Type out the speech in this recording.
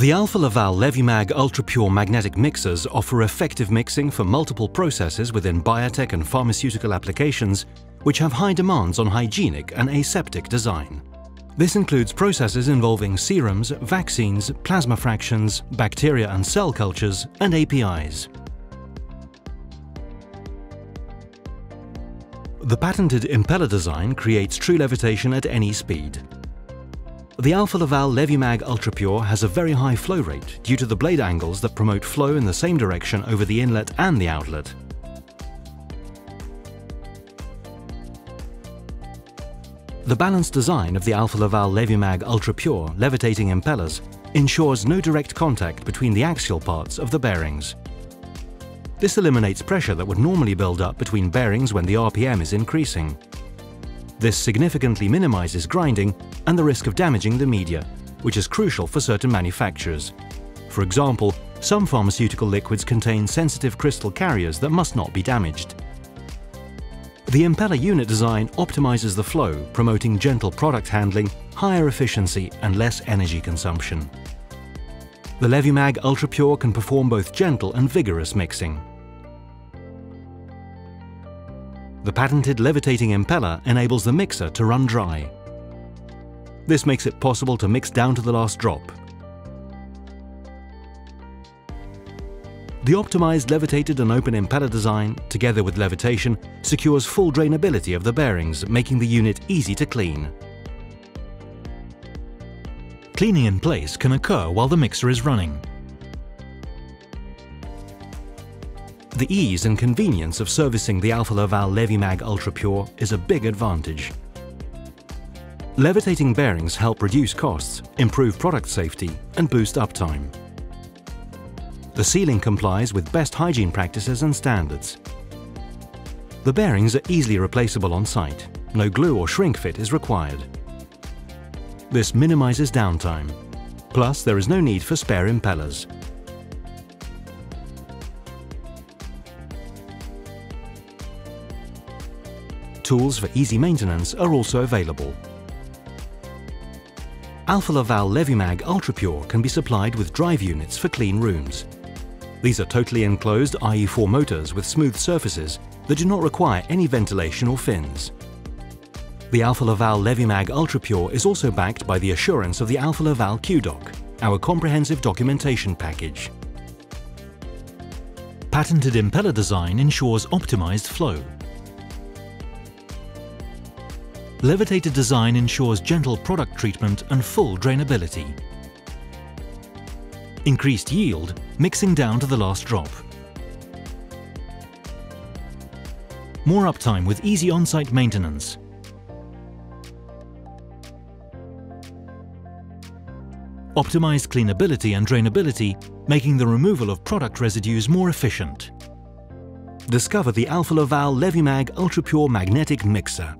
The Alfa Laval Levimag Ultra Pure magnetic mixers offer effective mixing for multiple processes within biotech and pharmaceutical applications which have high demands on hygienic and aseptic design. This includes processes involving serums, vaccines, plasma fractions, bacteria and cell cultures, and APIs. The patented impeller design creates true levitation at any speed. The Alfa Laval Levimag UltraPure has a very high flow rate due to the blade angles that promote flow in the same direction over the inlet and the outlet. The balanced design of the Alfa Laval Levimag UltraPure levitating impellers ensures no direct contact between the axial parts of the bearings. This eliminates pressure that would normally build up between bearings when the RPM is increasing. This significantly minimizes grinding and the risk of damaging the media, which is crucial for certain manufacturers. For example, some pharmaceutical liquids contain sensitive crystal carriers that must not be damaged. The impeller unit design optimizes the flow, promoting gentle product handling, higher efficiency and less energy consumption. The Levimag UltraPure can perform both gentle and vigorous mixing. The patented levitating impeller enables the mixer to run dry. This makes it possible to mix down to the last drop. The optimized levitated and open impeller design, together with levitation, secures full drainability of the bearings, making the unit easy to clean. Cleaning in place can occur while the mixer is running. The ease and convenience of servicing the Alfa Laval Levimag Ultra Pure is a big advantage. Levitating bearings help reduce costs, improve product safety and boost uptime. The sealing complies with best hygiene practices and standards. The bearings are easily replaceable on site. No glue or shrink fit is required. This minimizes downtime. Plus, there is no need for spare impellers. Tools for easy maintenance are also available. Alfa Laval Levimag UltraPure can be supplied with drive units for clean rooms. These are totally enclosed IE4 motors with smooth surfaces that do not require any ventilation or fins. The Alfa Laval Levimag UltraPure is also backed by the assurance of the Alfa Laval QDoc, our comprehensive documentation package. Patented impeller design ensures optimized flow Levitated design ensures gentle product treatment and full drainability. Increased yield, mixing down to the last drop. More uptime with easy on-site maintenance. Optimized cleanability and drainability, making the removal of product residues more efficient. Discover the Alfa Laval Levimag Ultra Pure Magnetic Mixer.